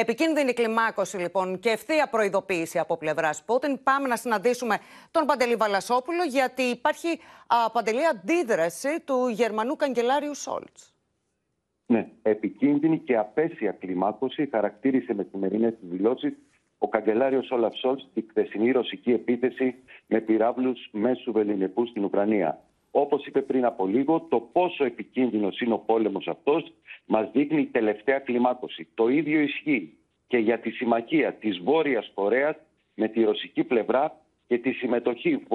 Επικίνδυνη κλιμάκωση λοιπόν και ευθεία προειδοποίηση από πλευράς Πούτιν. Πάμε να συναντήσουμε τον Παντελή Βαλασόπουλο, γιατί υπάρχει α, παντελή αντίδραση του Γερμανού καγκελάριου Σόλτς. Ναι, επικίνδυνη και απέσια κλιμάκωση χαρακτήρισε με σημερινές δηλώσεις ο καγκελάριος Όλαφ Σόλτς τη χθεσινή ρωσική επίθεση με πυράβλους μέσου βεληνεπού στην Ουκρανία. Όπως είπε πριν από λίγο, το πόσο επικίνδυνος είναι ο πόλεμος αυτός μας δείχνει η τελευταία κλιμάκωση. Το ίδιο ισχύει και για τη συμμαχία της Βόρειας Κορέας με τη ρωσική πλευρά και τη συμμετοχή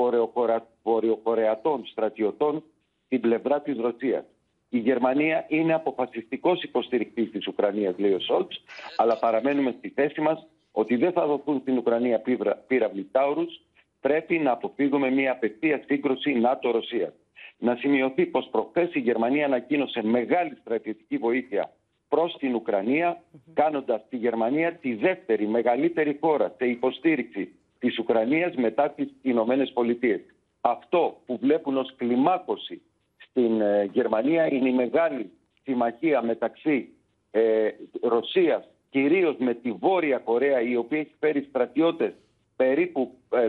βορειοκορεατών στρατιωτών στην πλευρά της Ρωσίας. Η Γερμανία είναι αποφασιστικός υποστηρικτής της Ουκρανίας, λέει ο Σόλτς, αλλά παραμένουμε στη θέση μας ότι δεν θα δοθούν στην Ουκρανία πύραυλοι Τάουρους. Πρέπει να αποφύγουμε μια απευθεία σύγκρουση ΝΑΤΟ-Ρωσίας. Να σημειωθεί πως προχθές η Γερμανία ανακοίνωσε μεγάλη στρατιωτική βοήθεια προς την Ουκρανία, κάνοντας τη Γερμανία τη δεύτερη μεγαλύτερη χώρα σε υποστήριξη της Ουκρανίας μετά τις Ηνωμένες Πολιτείες. Αυτό που βλέπουν ως κλιμάκωση στην ε, Γερμανία είναι η μεγάλη συμμαχία μεταξύ ε, Ρωσίας κυρίως με τη Βόρεια Κορέα η οποία έχει φέρει στρατιώτες περίπου 10.000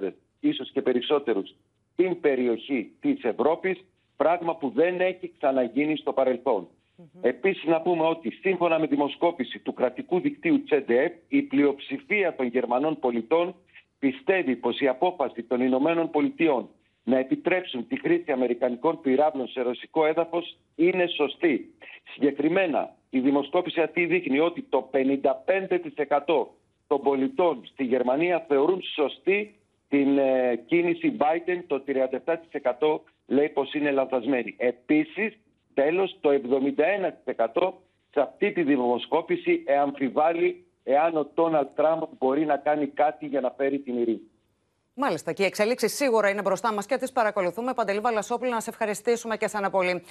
ε, ίσως και περισσότερους στην περιοχή της Ευρώπης πράγμα που δεν έχει ξαναγίνει στο παρελθόν. Mm Επίσης να πούμε ότι σύμφωνα με δημοσκόπηση του κρατικού δικτύου Τσεντεέπ η πλειοψηφία των Γερμανών πολιτών πιστεύει πως η απόφαση των Ηνωμένων Πολιτειών να επιτρέψουν τη χρήση αμερικανικών πυράβλων σε ρωσικό έδαφος είναι σωστή. Συγκεκριμένα, η δημοσκόπηση αυτή δείχνει ότι το 55% των πολιτών στη Γερμανία θεωρούν σωστή την ε, κίνηση Biden, το 37% λέει πως είναι λανθασμένη. Επίσης, τέλος, το 71% σε αυτή τη δημοσκόπηση εαμφιβάλλει εάν ο Τόναλτ Τραμπ μπορεί να κάνει κάτι για να φέρει την ειρήνη. Μάλιστα. Και οι εξελίξεις σίγουρα είναι μπροστά μας και τις παρακολουθούμε. Παντελή Βαλασόπουλο, να σε ευχαριστήσουμε και σαν πολύ.